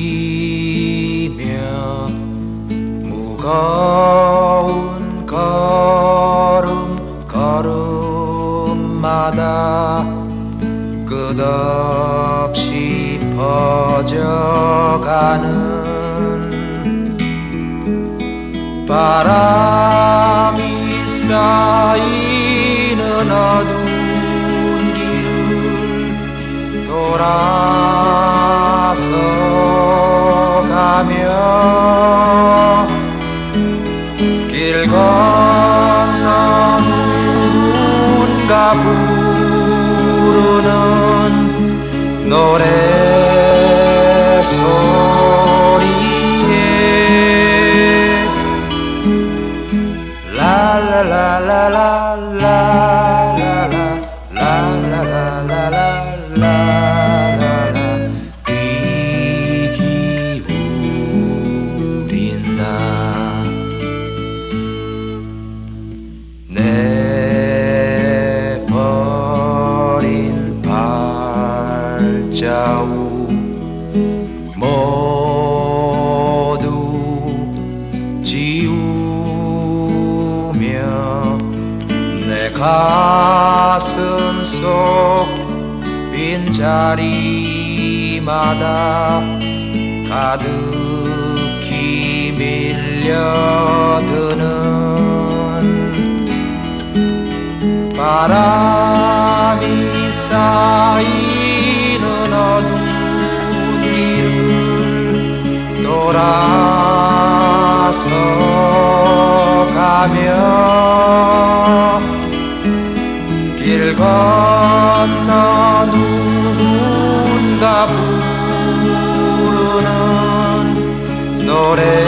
만지며 무거운 걸음 걸음마다 끝없이 퍼져가는 바람이 쌓이는 어두운 길을 돌아 가며 길 건너 누군가 부르는 노래 소리에 랄랄랄랄라. 가슴 속 빈자리마다 가득히 밀려드는 바람이 쌓이는 어두운 길을 돌아서 가며 누군가 부르는 노래